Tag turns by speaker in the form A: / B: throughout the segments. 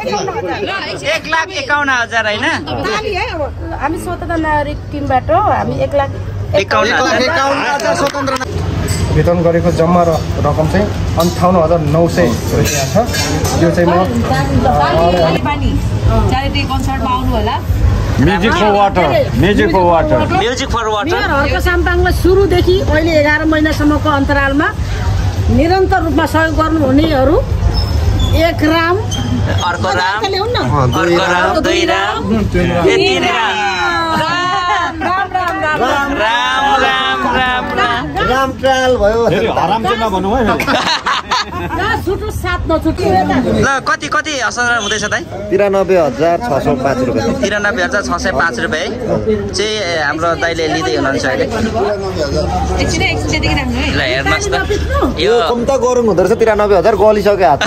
A: एक लाख एकाउन्न हजार होइन?
B: ताली है अब हामी स्वतन्त्र नागरिक टिमबाट हामी एक लाख
A: एकाउन्न हजार।
C: वितरण गरेको जम्मा र रकम चाहिँ अन्ठाउन्न हजार नौ सय रुपियाँ छ। यो चाहिँ म
D: music for water music for water
A: music for water
B: mayor Harka साम्पाङलाई सुरुदेखि अहिले एघार महिनासम्मको अन्तरालमा निरन्तर रूपमा सहयोग गर्नुहुनेहरू एक राम
A: अर्को राम अर्को राम दुई राम ए तिन राम
B: राम राम राम
A: राम राम राम राम
E: राम ट्रायल भयो
D: हराम चाहिँ नभनौँ है।
A: ल कति कति हस्तान्तरण हुँदैछ दाइ
E: तिरानब्बे हजार छ सौ पाँच रुपियाँ।
A: तिरानब्बे हजार छ सय पाँच रुपियाँ है? चाहिँ हाम्रो दाइले लिँदै हुनुहुन्छ अहिले।
F: एकछिन एकछिन त्यतिकै राख्नु है।
A: ल हेर्नुहोस् त। यो
E: कम त गरौँ हुँदो रहेछ तिरानब्बे हजार गलिसक्यो हात।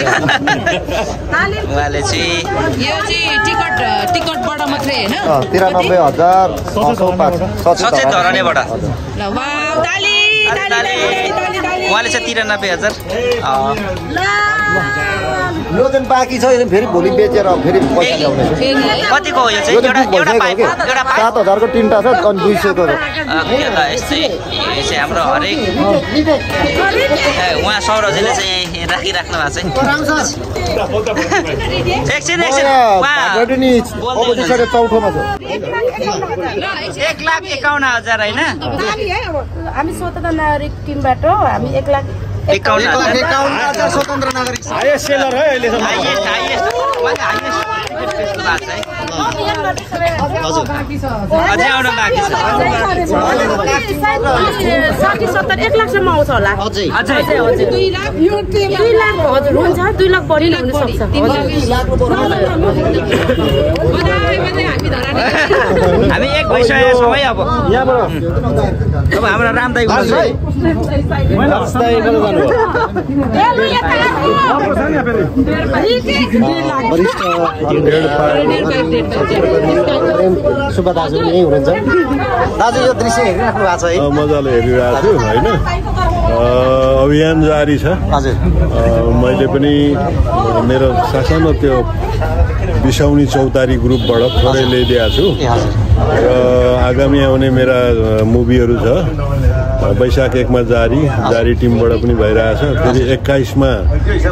A: उहाँले चाहिँ
F: यो चाहिँ टिकट टिकटबाट मात्रै होइन।
E: अँ, तिरानब्बे हजार छ सौ पाँच
A: सचेत धरनेबाट।
F: ल
A: उहाँले चाहिँ तिरानब्बे हजार अँ,
E: यो जुन बाँकी छ यो फेरि भोलि बेचेर फेरि पैसा ल्याउने
A: कतिको हो यो चाहिँ? एउटा पाइप एउटा पाइप?
E: सात हजारको तिनवटा छ अनि दुई सयको
A: यस्तै हाम्रो हरेक ए, उहाँ सौरजीले चाहिँ यहीँ राखिराख्नु भएको छ एकछिन एकछिन।
E: चौथोमा
A: एक लाख एकाउन्न हजार होइन?
B: हामी स्वतन्त्र नागरिक टिमबाट हामी एक lakh
D: ¿Qué
A: caos? ¿Qué caos? ¿Qué caos? ¿Qué caos? ¿Qué caos? अझै छ
B: साठी सत्तर एक लाखसम्म आउँछ होला
E: अझै
A: अझै
F: लाख
B: हजुर हुन्छ दुई लाख बढी सक्छ
F: हामी
A: एक भइसकेको छौँ है अब अब हाम्रो रामदाई हुनुहुन्छ
E: सुब्बा दाजु पनि यहीँ हुनुहुन्छ। दाजु यो दृश्य हेरिराख्नु भएको छ है?
G: अ, मजाले हेरिरहेको छु होइन? अभियान जारी छ।
E: हजुर।
G: अ, मैले पनि मेरो सासानो त्यो बिसाउनी चौतारी ग्रुपबाट थोरै ल्याइदिएको छु। र आगामी आउने मेरा मुभीहरू छ। वैशाख एकमा जारी जारी टिमबाट पनि भइरहेछ। फेरि एक्काइसमा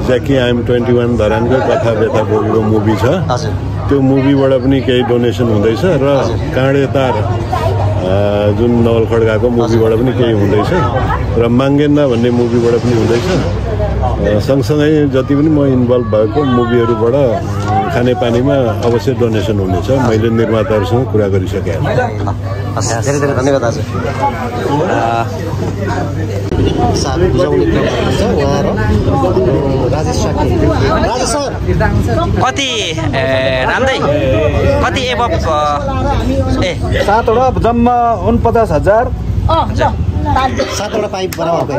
G: ज्याकी आइएम ट्वेन्टी वान धरानकै कथा व्यथा बोकेको मुभी छ त्यो मुभीबाट पनि केही डोनेसन हुँदैछ र काँडे तार अ, जुन नवल खड्काको मुभीबाट पनि केही हुँदैछ। र माङ्गेन्ना भन्ने मुभीबाट पनि हुँदैछ। सँगसँगै जति पनि म इन्भल्भ भएको मुभीहरूबाट खानेपानीमा अवश्य डोनेसन हुनेछ। मैले निर्माताहरूसँग कुरा गरिसकेँ।
E: धेरै धेरै धन्यवाद दाजु साहब बुझाउने क्रम हुनुहुन्छ उहाँ र राजेश साकी राजेश सर!
A: कति ए, राम्रै? कति एब ए?
D: सातवटा जम्मा उनपचास हजार।
E: सातवटा पाइप बराबर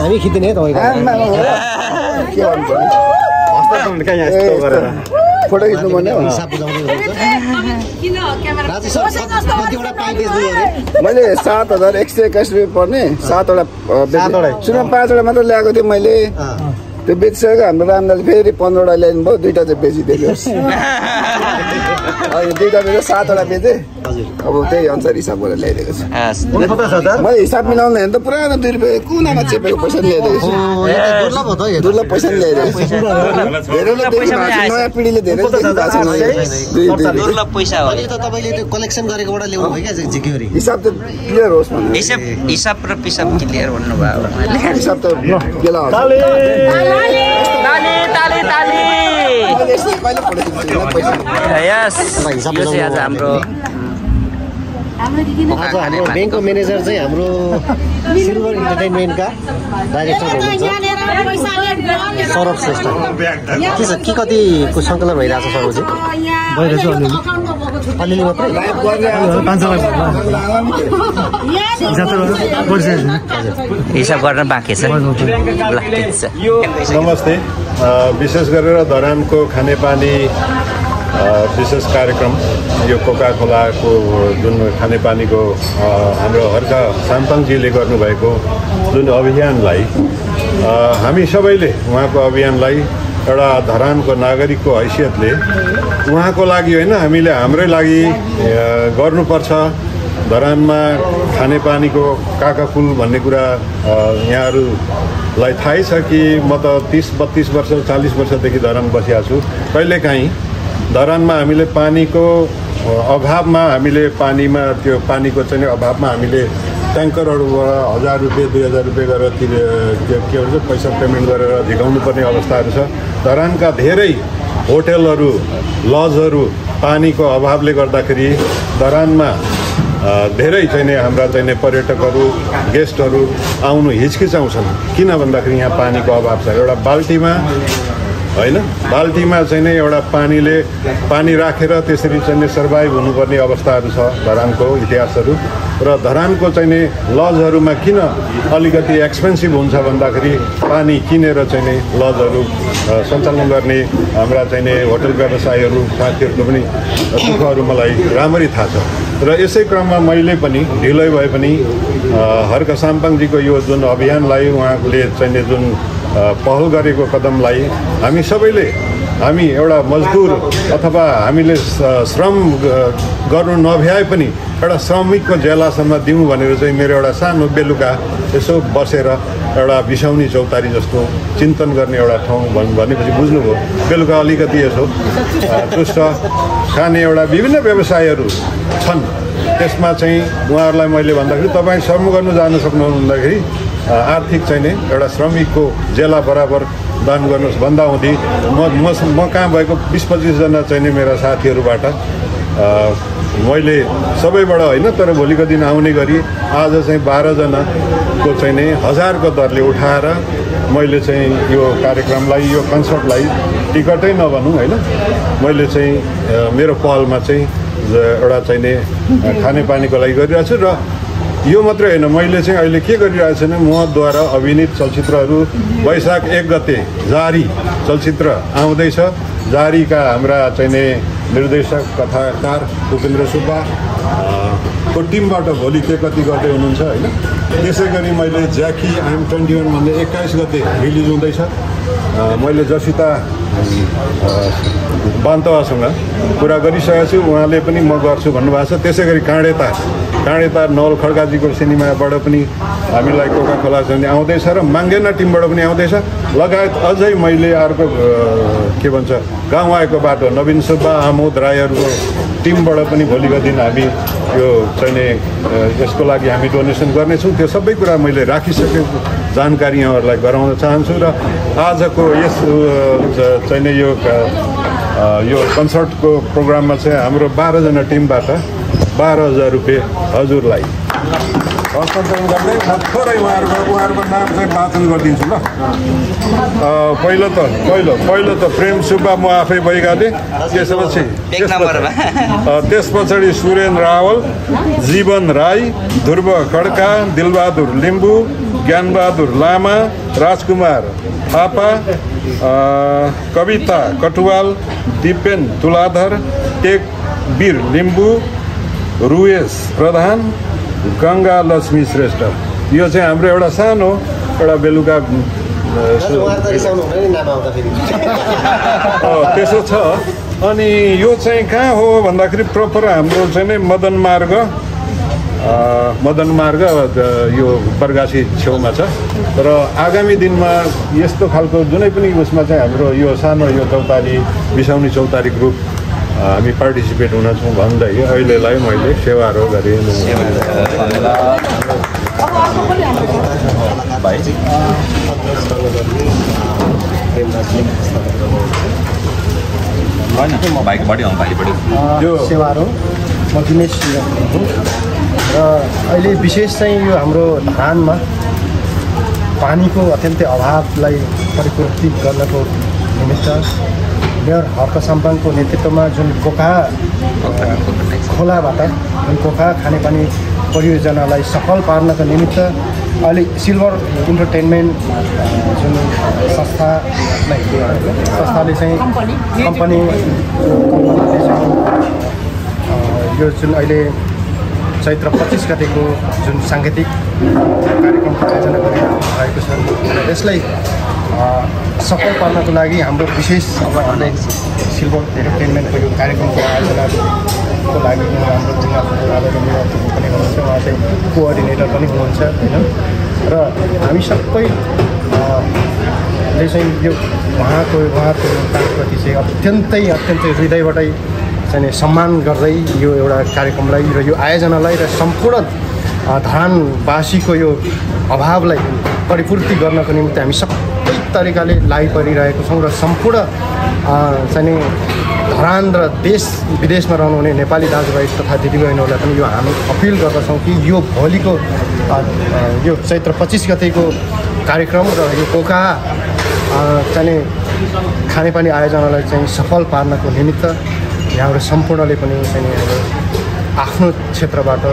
E: हामी है फोटो खिच्नु पर्ने
H: मैले सात हजार एक सय एक्काइस रुपियाँ पर्ने। सातवटा सुन पाँचवटा मात्र ल्याएको थिएँ मैले। त्यो बेचिसकेको हाम्रो रामदाले फेरि पन्ध्रवटा ल्याइदिनु भयो दुइटा चाहिँ बेचिदिएको दुईवटा बेच्यो सातवटा बेचेँ अब त्यही अनुसार हिसाबबाट ल्याइदिएको छु। मैले हिसाब मिलाउनु होइन त पुरानो दुई रुपियाँ कुनामा चेपेको पैसा ल्याइदिएको छु?
E: दुर्लभ
H: पैसा ल्याइदिएको छु। नयाँ पिँढीले धेरै
A: दुर्लभ पैसा हो।
E: तपाईँले त्यो कलेक्सन गरेकोबाट ल्याउनु भयो क्या
H: हिसाब त क्लियर होस्
A: हिसाब हिसाब र पिसाब क्लियर भन्नुभयो।
H: हिसाब त बेला
A: हाम्रो
E: आज हाम्रो ब्याङ्कको म्यानेजर चाहिँ हाम्रो सिल्भर इन्टरटेनमेन्टका डाइरेक्टर हुनुहुन्छ। सौरभ श्रेष्ठ के छ के कतिको सङ्कलन
D: भइरहेछ अलिअलि
E: अलिअलि मात्रै
D: हिसाब
A: गर्न बाँकी छ
G: नमस्ते विशेष गरेर धरानको खानेपानी विशेष कार्यक्रम यो कोका खोलाको जुन खानेपानीको हाम्रो हर्क साम्पाङजीले गर्नुभएको जुन अभियानलाई हामी सबैले उहाँको अभियानलाई एउटा धरानको नागरिकको हैसियतले उहाँको लागि होइन हामीले हाम्रै लागि गर्नुपर्छ। धरानमा खानेपानीको काकाकुल भन्ने कुरा यहाँहरूलाई थाहै छ कि म त तिस बत्तिस वर्ष चालिस वर्षदेखि धरान बसिएको छु। कहिलेकाहीँ धरानमा हामीले पानीको अभावमा हामीले पानीमा त्यो पानीको चाहिँ अभावमा हामीले ट्याङ्करहरूबाट हजार रुपियाँ दुई हजार रुपियाँ गरेर तिर के भन्छ पैसा पेमेन्ट गरेर झिकाउनु पर्ने अवस्थाहरू छ। धरानका धेरै होटेलहरू लजहरू पानीको अभावले गर्दाखेरि धरानमा धेरै चाहिँ हाम्रा चाहिँ पर्यटकहरू गेस्टहरू आउनु हिचकिचाउँछन्। किन भन्दाखेरि यहाँ पानीको अभाव छ? एउटा बाल्टीमा होइन? बाल्टीमा चाहिँ नै एउटा पानीले पानी राखेर त्यसरी चाहिँ नि सर्भाइभ हुनुपर्ने अवस्थाहरू छ धरानको इतिहासहरू। र धरानको चाहिँ नि लजहरूमा किन अलिकति एक्सपेन्सिभ हुन्छ भन्दाखेरि पानी किनेर चाहिँ नि लजहरू सञ्चालन गर्ने हाम्रा चाहिँ नि होटल व्यवसायहरू साथीहरूको पनि दुःखहरू मलाई राम्ररी थाहा छ। र यसै क्रममा मैले पनि ढिलै भए पनि हर्क साम्पाङजीको यो जुन अभियानलाई उहाँले चाहिँ जुन पहल गरेको कदमलाई हामी सबैले हामी एउटा मजदुर अथवा हामीले श्रम गर्नु नभ्याए पनि एउटा श्रमिकको जेलासम्म दिउँ भनेर चाहिँ मेरो एउटा सानो बेलुका यसो बसेर एउटा बिसाउने चौतारी जस्तो चिन्तन गर्ने एउटा ठाउँ भन् भनेपछि बुझ्नुभयो। बेलुका अलिकति यसो अ, तुष्ट खाने एउटा विभिन्न व्यवसायहरू छन्। त्यसमा चाहिँ उहाँहरूलाई मैले भन्दाखेरि तपाईँ श्रम गर्नु जानु अ, आर्थिक चाहिँ नि एउटा श्रमिकको जेला बराबर दान गर्नुहोस् भन्दा हुँदी म म म कहाँ भएको बिस पच्चिसजना चाहिँ नि मेरा साथीहरूबाट मैले सबैबाट होइन तर भोलिको दिन आउने गरी आज चाहिँ बाह्रजनाको चाहिँ नि हजारको दरले उठाएर मैले चाहिँ यो कार्यक्रमलाई यो कन्सर्टलाई टिकटै नभनौँ होइन मैले चाहिँ मेरो पहलमा चाहिँ एउटा चाहिँ नि अ, खानेपानीको लागि गरिरहेको छु र यो मात्रै होइन मैले चाहिँ अहिले के गरिरहेको छु भने मद्वारा अभिनीत चलचित्रहरू वैशाख एक गते जारी चलचित्र आउँदैछ। जारीका हाम्रा चाहिँ नि निर्देशक कथाकार उपेन्द्र सुब्बा को टिमबाट भोलि के कति गर्दै हुनुहुन्छ होइन त्यसै गरी मैले ज्याकी आइएम ट्वेन्टी वान भन्ने एक्काइस गते रिलिज हुँदैछ। मैले जसिता बान्तवासँग कुरा गरिसकेको छु उहाँले पनि म गर्छु भन्नुभएको छ। त्यसै गरी काँडेता काँडेता नवल खड्काजीको सिनेमाबाट पनि हामीलाई कोका खोला चाहिँ आउँदैछ र माङ्गेना टिमबाट पनि आउँदैछ। लगायत अझै मैले अर्को के भन्छ गाउँ आएको बाटो नवीन सुब्बा आमोद राईहरूको टिमबाट पनि भोलिको दिन हामी यो चाहिँ नि अ, यसको लागि हामी डोनेसन गर्नेछौँ। त्यो सबै कुरा मैले राखिसकेको जानकारी यहाँहरूलाई गराउन चाहन्छु र आजको यस अ, च- चाहिँ नि यो यो कन्सर्टको प्रोग्राममा चाहिँ हाम्रो बाह्रजना टिमबाट बाह्र हजार रुपियाँ हजुरलाई। हस्तान्तरण गर्दै थोरै उहाँहरूको उहाँहरूको नाम चाहिँ वाचन गरिदिन्छु ल पहिलो त पहिलो पहिलो त प्रेम सुब्बा म आफै भइहालेँ त्यसपछि त्यस पछाडि सुरेन रावल जीवन राई ध्रुव खड्का दिलबहादुर लिम्बू ज्ञानबहादुर लामा राजकुमार थापा कविता कटुवाल दिपेन तुलाधर टेक वीर लिम्बू रुएस प्रधान गङ्गा लक्ष्मी श्रेष्ठ यो चाहिँ हाम्रो एउटा सानो एउटा बेलुका त्यसो छ। अनि यो चाहिँ कहाँ हो भन्दाखेरि प्रपर हाम्रो चाहिँ नै मदन मार्ग। मदन मार्ग यो बरगासी छेउमा छ। र आगामी दिनमा यस्तो खालको जुनै पनि उसमा चाहिँ हाम्रो यो सानो यो चौतारी बिसाउने चौतारी ग्रुप हामी पार्टिसिपेट हुन छौँ भन्दै अहिलेलाई मैले सेवाहरू गरेँ
C: यो सेवारो म दिनेश र अहिले विशेष चाहिँ यो हाम्रो धानमा पानीको अत्यन्तै अभावलाई परिपूर्ति गर्नको निमित्त मेयर हर्क साम्पाङको नेतृत्वमा जुन कोखा खोलाबाट जुन कोखा खानेपानी परियोजनालाई सफल पार्नको निमित्त अहिले सिल्भर इन्टरटेनमेन्ट जुन संस्थालाई संस्थाले चाहिँ कम्पनी कम्पनीले चाहिँ यो जुन अहिले चैत्र पच्चिस गतेको जुन साङ्गीतिक कार्यक्रमको आयोजना गरिरहेको छ र यसलाई सफल पार्नको लागि हाम्रो विशेष अब हाम्रो सिल्भर इन्टरटेनमेन्टको यो कार्यक्रमको आयोजनाको लागि हाम्रो जिल्ला पनि हुनुहुन्छ उहाँ चाहिँ कोअर्डिनेटर पनि हुनुहुन्छ होइन? र हामी सबै ले चाहिँ यो उहाँको उहाँको कामप्रति चाहिँ अत्यन्तै अत्यन्तै हृदयबाटै चाहिँ सम्मान गर्दै यो एउटा कार्यक्रमलाई र यो आयोजनालाई र सम्पूर्ण धरानवासीको यो अभावलाई परिपूर्ति गर्नको निम्ति हामी सबै तरिकाले लागिपरिरहेको छौँ र सम्पूर्ण चाहिँ धरान र देश विदेशमा रहनुहुने नेपाली दाजुभाइ तथा दिदीबहिनीहरूलाई पनि यो हामी अपिल गर्दछौँ कि यो भोलिको यो चैत्र पच्चिस गतेको कार्यक्रम र यो कोका चाहिँ खानेपानी आयोजनालाई चाहिँ सफल पार्नको निमित्त यहाँहरू सम्पूर्णले पनि चाहिँ आफ्नो क्षेत्रबाट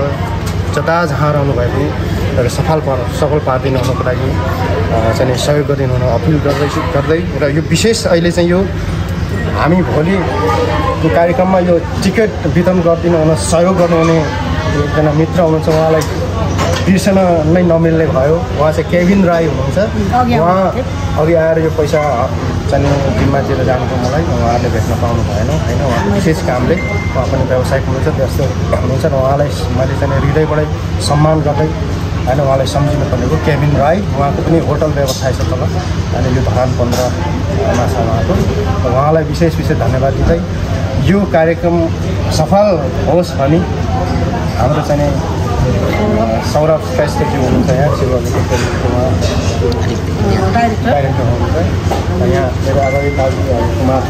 C: जता जहाँ रहनु भए पनि एउटा सफल पार सफल पारिदिनु हुनको लागि चाहिँ सहयोग गरिदिनु हुन अपिल गर्दैछु गर्दै र यो विशेष अहिले चाहिँ यो हामी भोलिको कार्यक्रममा यो टिकट वितरण गरिदिनु हुन सहयोग गर्नुहुने एकजना मित्र हुनुहुन्छ उहाँलाई बिर्सन नै नमिल्ने भयो। उहाँ चाहिँ केभिन राई हुनुहुन्छ। उहाँ अघि आएर यो पैसा चाहिँ जिम्मा दिएर जानुभयो मलाई उहाँहरूले भेट्न पाउनु भएन होइन? उहाँको विशेष कामले उहाँ पनि व्यवसायिक हुनुहुन्छ व्यस्त हुनुहुन्छ र उहाँलाई मैले चाहिँ हृदयबाटै सम्मान गर्दै होइन? उहाँलाई सम्झिनु पर्नेको केभिन राई उहाँको पनि होटल व्यवसाय छ तल अनि यो धरान पन्ध्रमा छ उहाँको। उहाँलाई विशेष विशेष धन्यवाद दिँदै यो कार्यक्रम सफल होस् भनी हाम्रो चाहिँ सौरभ श्रेष्ठजी हुनुहुन्छ यहाँ सिलगढीको उहाँ डाइरेक्टर यहाँ मेरो अगाडि दाजु कुमार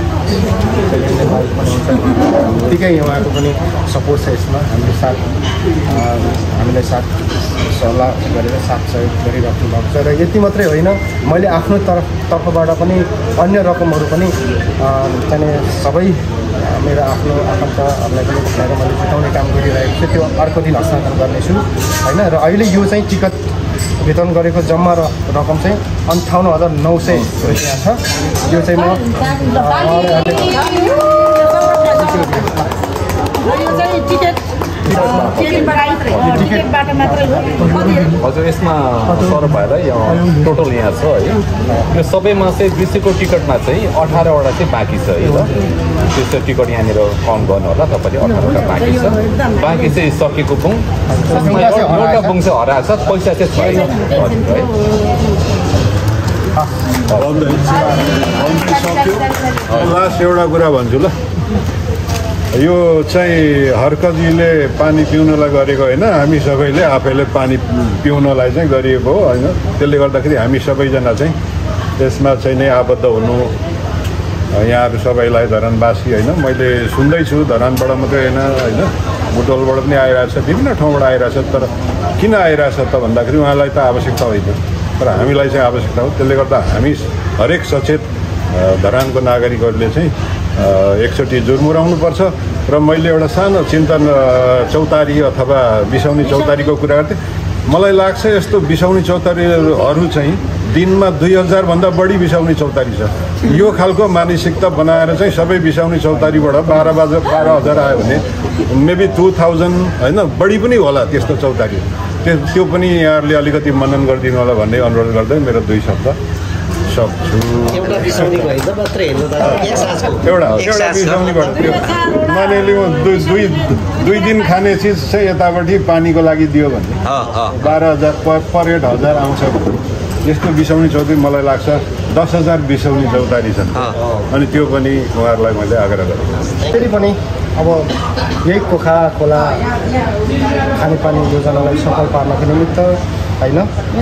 C: चैतन्य दाजु पनि हुनुहुन्छ उत्तिकै उहाँको पनि सपोर्ट छ यसमा हामीले साथ हामीलाई साथ सल्लाह गरेर साथ सहयोग गरिराख्नु भएको छ र यति मात्रै होइन मैले आफ्नो तर्फ तर्फबाट पनि अन्य रकमहरू पनि चाहिँ सबै मेरो आफ्नो आफन्तहरूलाई पनि भनेर मैले जुटाउने काम गरिरहेको छु त्यो अर्को दिन हस्तान्तरण गर्नेछु होइन र अहिले यो चाहिँ टिकट वितरण गरेको जम्मा र रकम चाहिँ अन्ठाउन्न हजार नौ सय रुपियाँ छ यो चाहिँ म अ,
I: हजुर यसमा सर भएर टोटल यहाँ छ है यो सबैमा चाहिँ बिसीको टिकटमा चाहिँ अठारवटा चाहिँ बाँकी छ है ल त्यसो टिकट यहाँनिर काउन्ट गर्नु होला तपाईँले अठारवटा बाँकी छ बाँकी चाहिँ सकेको बुङ त्यसमा एउटा एउटा बुङ चाहिँ हराएको छ पैसा चाहिँ छैन हजुर है
G: लास्ट एउटा कुरा भन्छु ल यो चाहिँ हर्कजीले पानी पिउनलाई गरेको होइन हामी सबैले आफैले पानी पिउनलाई चाहिँ गरिएको हो होइन। त्यसले गर्दाखेरि हामी सबैजना चाहिँ यसमा चाहिँ नै आबद्ध हुनु यहाँहरू सबैलाई धरानवासी होइन। मैले सुन्दैछु धरानबाट मात्रै होइन होइन। बुटोलबाट पनि आइरहेछ विभिन्न ठाउँबाट आइरहेछ तर किन आइरहेछ त भन्दाखेरि उहाँलाई त आवश्यकता होइन। तर हामीलाई चाहिँ आवश्यकता हो। त्यसले गर्दा हामी हरेक सचेत धरानको नागरिकहरूले चाहिँ एकचोटि जुर्मुराउनुपर्छ र मैले एउटा सानो चिन्तन चौतारी अथवा बिसाउने चौतारीको कुरा गर्थेँ। मलाई लाग्छ यस्तो बिसाउने चौतारीहरू चाहिँ दिनमा दुई हजारभन्दा बढी बिसाउने चौतारी छ। यो खालको मानसिकता बनाएर चाहिँ सबै बिसाउने चौतारीबाट बाह्र बजा बाह्र हजार आयो भने मेबी टु थाउजन्ड होइन बढी पनि होला त्यस्तो चौतारी। त्यो त्यो पनि यहाँहरूले अलिकति मनन गरिदिनु होला भन्ने अनुरोध गर्दै मेरो दुई शब्द। सक्छु
E: एउटा
G: एउटा दुई दुई दुई दिन खाने चिज चाहिँ यतापट्टि पानीको लागि दियो भने। बाह्र हजार पर पर हेड हजार आउँछ यस्तो बिसाउने चौतारी मलाई लाग्छ दस हजार बिसाउने चौतारी छन्। अनि त्यो पनि उहाँहरूलाई मैले आग्रह गरेँ
C: फेरि पनि अब यही पोखा खोला खानेपानी योजनालाई सफल पार्नको निमित्त होइन?
B: यो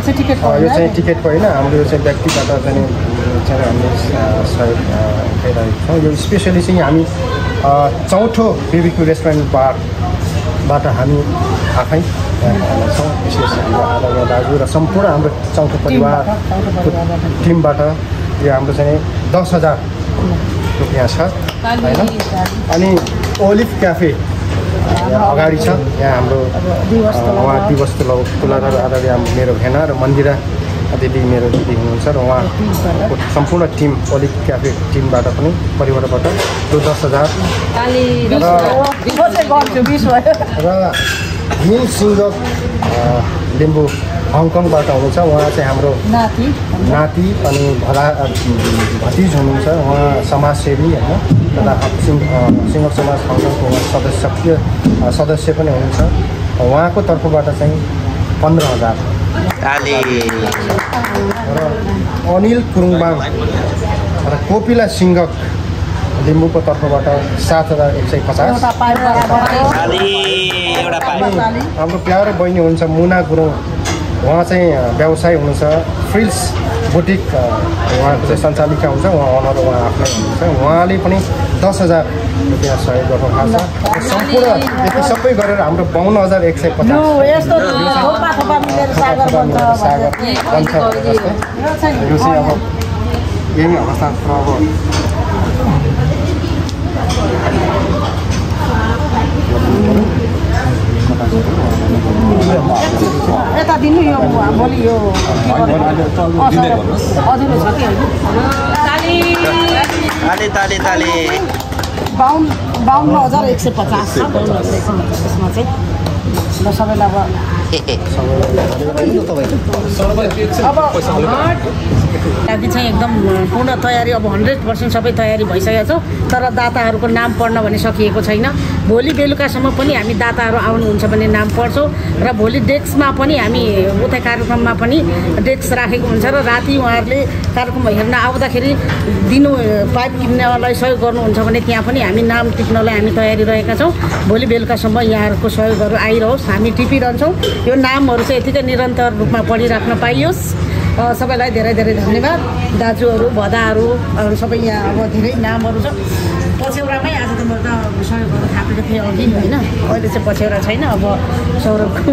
B: चाहिँ
C: टिकटको होइन। हाम्रो यो चाहिँ व्यक्तिबाट चाहिँ चाहिँ हामीले सहयोग अ, दिइरहेको छौँ। यो स्पेसली चाहिँ हामी चौथो बेबीक्यु रेस्टुरेन्ट बारबाट हामी आफै छौँ। विशेष हाम्रो आदरणीय दाजु र सम्पूर्ण हाम्रो चौथो परिवारको टिमबाट यो हाम्रो चाहिँ दस हजार रुपियाँ छ। होइन? अनि ओलिभ क्याफे अगाडि छ। यहाँ हाम्रो उहाँ दिवस तुला तुलाधर आदरणीय हाम्रो मेरो भेना र मन्दिरा दिदी मेरो दिदी हुनुहुन्छ र उहाँको सम्पूर्ण टिम ओलिक क्याफे टिमबाट पनि परिवारबाट त्यो दस हजार। र हिल सिङ्ग लिम्बू हङकङबाट हुनुहुन्छ। उहाँ चाहिँ हाम्रो
B: नाति।
C: नाति अनि भला भतिज हुनुहुन्छ। उहाँ समाजसेवी होइन। तथा सिङ सिङ्गर समाज उहाँ सदस्य अ, सदस्य पनि हुनुहुन्छ। उहाँको तर्फबाट चाहिँ पन्ध्र हजार। र अनिल कुरुङबाङ र कोपिला सिङ्गक लिम्बूको तर्फबाट सात हजार एक सय पचास। हाम्रो प्यारो बहिनी हुनुहुन्छ मुना गुरुङ। उहाँ चाहिँ व्यवसाय हुनुहुन्छ। फ्रिल्स बुटिक उहाँको चाहिँ सञ्चालिका हुन्छ उहाँ अनर उहाँ आफ्नै हुनुहुन्छ। उहाँले पनि दस हजार रुपियाँ सहयोग गर्नु भएको छ। सम्पूर्ण यति सबै गरेर हाम्रो बाहन्न हजार एक सय पचास।
B: यस्तो थोपा थोपा मिलेर सागर बन्छ
C: यो चाहिँ अब यही अवस्था छ अब।
B: यता दिनु यो भोलि यो के
A: ताली ताली ताली
B: बाहुन बाहुन्न हजार एक सय पचास छ बाहुन्न हजार एक सय पचास यसमा चाहिँ सबैलाई अब लागि चाहिँ एकदम पूर्ण तयारी अब हन्ड्रेड पर्सेन्ट सबै तयारी भइसकेको छ तर दाताहरूको नाम पढ्न भने सकिएको छैन। भोलि बेलुकासम्म पनि हामी दाताहरू आउनुहुन्छ भने नाम पढ्छौँ र भोलि डेस्कमा पनि हामी उता कार्यक्रममा पनि डेस्क राखेको हुन्छ र राति उहाँहरूले कार्यक्रम हेर्न आउँदाखेरि दिनु पाइप किन्नेलाई सहयोग गर्नुहुन्छ भने त्यहाँ पनि हामी नाम टिप्नलाई हामी तयारी रहेका छौँ। भोलि बेलुकासम्म यहाँहरूको सहयोगहरू आइरहोस् हामी टिपिरहन्छौँ। यो नामहरू चाहिँ यतिकै निरन्तर रूपमा पढिराख्न पाइयोस्। सबैलाई धेरै धेरै धन्यवाद। दाजुहरू भदाहरू सबै यहाँ अब धेरै नामहरू छ। पछ्यौरामै आज त म त सहयोगहरू थापेको थिएँ अघि होइन? अहिले चाहिँ पछ्यौरा छैन अब सौरभको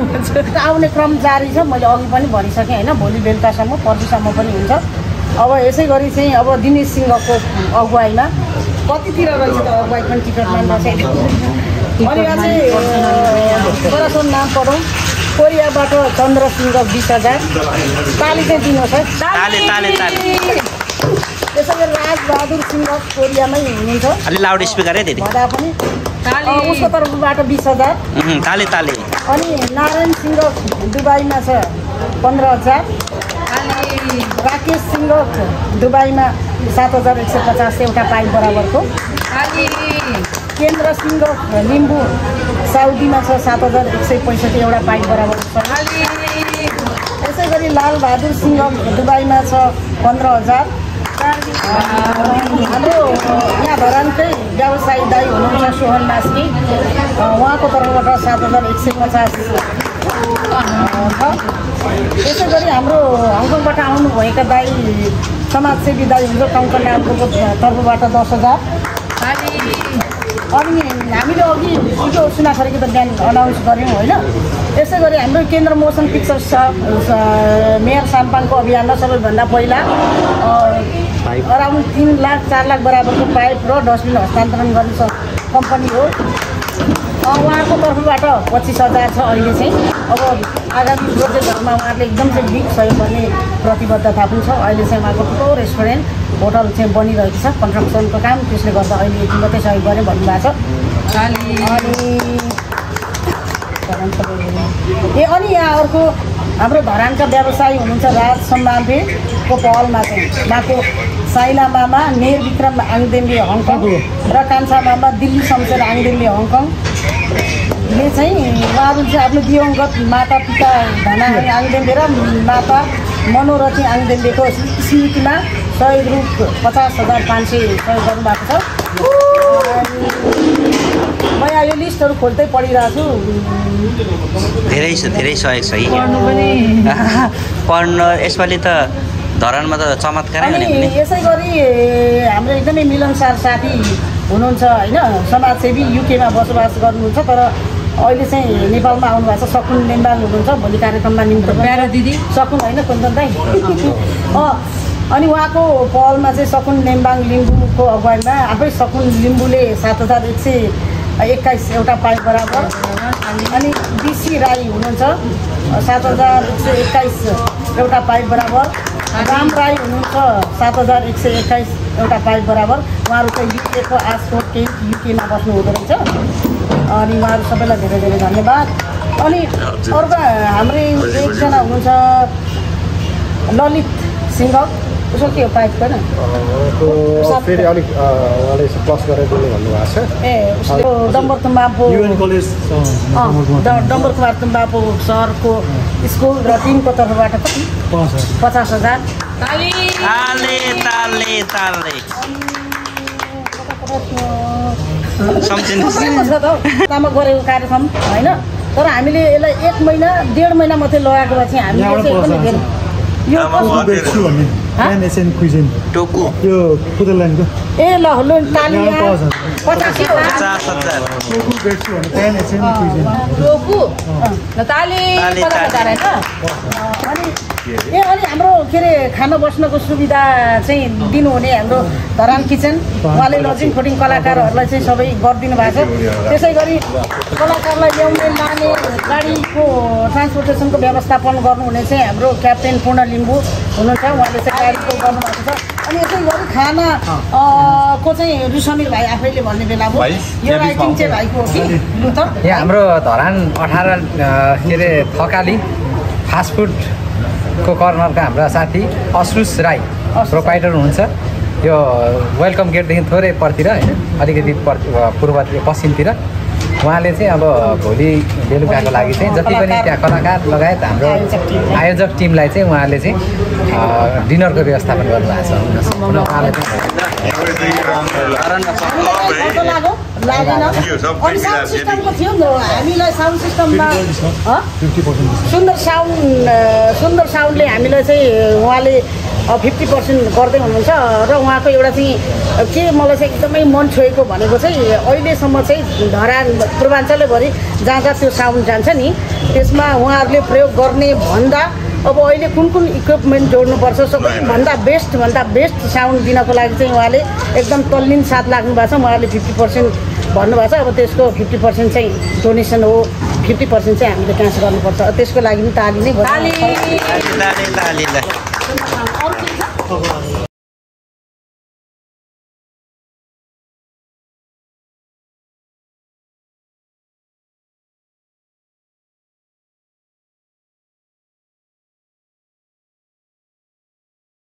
B: आउने क्रम जारी छ मैले अघि पनि भनिसकेँ होइन? भोलि बेलुकासम्म पर्सिसम्म पनि हुन्छ। अब यसै गरी चाहिँ अब दिनेश सिंहको अगुवाईमा कतितिर रहेछ त अगुवाई पनि टिकटमा नसेको अनि यहाँ चाहिँ नाम पढौँ। कोरियाबाट चन्द्र सिंह बिस हजार ताली चाहिँ दिनुहोस् है।
A: ताली, ताली, ताली।
B: त्यसै गरी राजबहादुर सिंह कोरियामै हुनुहुन्छ।
A: अलि लाउड स्पिकर है दिदी।
B: पनि। उसको तर्फबाट बिस हजार
A: उहुँ, ताली ताली।
B: अनि नारायण सिंह दुबईमा छ पन्ध्र हजार। अनि राकेश सिंह दुबईमा सात हजार एक सय पचास एउटा पाइप बराबरको। केन्द्र सिंह लिम्बू साउदीमा छ सात हजार एक सय पैँसठी एउटा पाइप बराबरको छ यसै गरी लालबहादुर सिंह दुबईमा छ पन्ध्र हजार। हाम्रो यहाँ धरानकै व्यवसायी दाई हुनुहुन्छ सोहन मास्की। उहाँको तर्फबाट सात हजार एक सय पचास। छ त्यसै गरी हाम्रो हङकङबाट आउनुभएका दाई समाजसेवी दाई हुन्छ टङ्कन नामको तर्फबाट दस हजार। अनि हामीले अघि हिजो सुनाखरीको त बिहान अनाउन्स गऱ्यौँ होइन? त्यसै गरी हाम्रो केन्द्र मोसन पिक्चर्स छ स- मेयर साम्पाङको अभियानमा सबैभन्दा पहिला अराउन्ड तिन लाख चार लाख बराबरको पाइप र डस्टबिन हस्तान्तरण गर्ने कम्पनी हो। उहाँको तर्फबाट पच्चिस हजार छ अहिले चाहिँ। अब आगामी प्रोजेक्टहरूमा उहाँहरूले एकदम चाहिँ बिग सहयोग गर्ने प्रतिबद्धता पनि छ। अहिले चाहिँ उहाँको ठुलो रेस्टुरेन्ट होटल चाहिँ बनिरहेको छ कन्स्ट्रक्सनको काम त्यसले गर्दा अहिले यति मात्रै सहयोग गर्ने भन्नुभएको छ। अनि ए अनि यहाँ अर्को हाम्रो धरानका व्यवसायी हुनुहुन्छ राज सम्मानको पहलमा चाहिँ उहाँको साइला मामा नेर विक्रम आङदेम्बे हङकङ र कान्छा मामा दिल्ली शमशेर आङदेम्बे हङकङले चाहिँ उहाँहरू चाहिँ आफ्नो दिवंगत माता पिता धना आङदेम्बे र माता मनोरथी आङदेम्बेको स्मृतिमा सहयोग रु पचास हजार पाँच सय सहयोग गर्नुभएको छ। म यहाँ यो लिस्टहरू खोल्दै पढिरहेको छु
A: धेरै छ धेरै सहयोग छ पढ्न यसपालि त धरानमा त चमत्कारै
B: यसै गरी हाम्रो एकदमै मिलनसार साथी हुनुहुन्छ होइन? समाजसेवी युकेमा बसोबास गर्नुहुन्छ तर अहिले चाहिँ नेपालमा आउनुभएको छ सकुन नेम्बाङ हुनुहुन्छ भोलि कार्यक्रममा निम्तो प्यारा दिदी। सकुन होइन कुन्दन दाई? अँ। अनि उहाँको पहलमा चाहिँ सकुन नेम्बाङ लिम्बूको अगुवाईमा आफै सकुन लिम्बूले सात हजार एक सय एक्काइस एउटा पाइप बराबर अनि बिसी राई हुनुहुन्छ। सात हजार एक सय एक्काइस एउटा पाइप बराबर। राम राई हुनुहुन्छ सात हजार एक सय एक्काइस एउटा पाइप बराबर। उहाँहरू चाहिँ युकेको आसको केही युकेमा बस्नु हुँदो रहेछ। अनि उहाँहरू सबैलाई धेरै धेरै धन्यवाद। अनि अर्को हाम्रै एकजना हुनुहुन्छ ललित सिंह। हो पाइप
C: उहाँको फेरि अलिक अ, उहाँले प्लस गरेर दिनु भन्नुभएको छ
B: ए डम्बर तुम्बापो
D: युएन कलेज
B: डम्बर कुमार तुम्बापो सरको स्कुल र टिमको तर्फबाट कति पचास हजार
F: ताली
A: ताले ताले ताले सम्झिनुहोस्
B: तामा गरेको कार्यक्रम होइन तर हामीले यसलाई एक महिना डेढ महिना मात्रै लगाएको भए चाहिँ हामीले
D: बिहान एसियन क्विजिन
A: टोकु
D: यो पुतल लाइनको
B: ए ल लु तालिया
D: यहाँ पाउँछ।
B: पचासी
A: पचास हजार
D: टोकु बेच्छु भने बिहान एसियन क्विजिन
F: टोकु ल ताली पचास हजार होइन
B: अनि ए अनि हाम्रो के अरे खाना बस्नको सुविधा चाहिँ दिनुहुने हाम्रो धरान किचन उहाँले लजिङ फुडिङ कलाकारहरूलाई चाहिँ सबै गरिदिनु भएको छ त्यसै गरी कलाकारलाई ल्याउने लाने गाडीको ट्रान्सपोर्टेसनको व्यवस्थापन गर्नुहुने चाहिँ हाम्रो क्याप्टेन पूर्ण लिम्बू हुनुहुन्छ उहाँले चाहिँ गाडीको गर्नुभएको छ। अनि यसै गरी खाना अ, को चाहिँ रुसमीर भाइ आफैले भन्ने बेला भयो। यो आइटिङ चाहिँ भाइको हो कि लु त
J: यहाँ हाम्रो धरान अठार के अरे थकाली फास्टफुडको कर्नरका हाम्रा साथी असुस राई प्रोपाइटर हुनुहुन्छ। यो वेलकम गेटदेखि थोरै पर्तिर होइन? अलिकति पर् पूर्वतिर पश्चिमतिर। उहाँले चाहिँ अब भोलि बेलुकाको लागि चाहिँ जति पनि त्यहाँ कलाकार लगायत हाम्रो आयोजक टिमलाई चाहिँ उहाँले चाहिँ डिनरको व्यवस्थापन गर्नुभएको छ। हुन चाहिँ
B: हामीलाई साउन्ड सिस्टममा? सुन्दर साउन्ड सुन्दर साउन्डले हामीलाई चाहिँ उहाँले फिफ्टी पर्सेन्ट गर्दै हुनुहुन्छ र उहाँको एउटा चाहिँ अ, के मलाई चाहिँ एकदमै मन छोएको भनेको चाहिँ अहिलेसम्म चाहिँ धरान पूर्वाञ्चलैभरि जहाँ जहाँ त्यो साउन्ड जान्छ नि त्यसमा उहाँहरूले प्रयोग गर्ने भन्दा अब अहिले कुन कुन इक्विपमेन्ट जोड्नुपर्छ सबैभन्दा बेस्ट भन्दा बेस्ट साउन्ड दिनको लागि चाहिँ उहाँले एकदम तल्लिन साथ लाग्नु भएको छ। उहाँले फिफ्टी पर्सेन्ट भन्नुभएको छ। अब त्यसको फिफ्टी पर्सेन्ट चाहिँ डोनेसन हो। फिफ्टी पर्सेन्ट चाहिँ हामीले क्यास गर्नुपर्छ। त्यसको लागि पनि ताली नै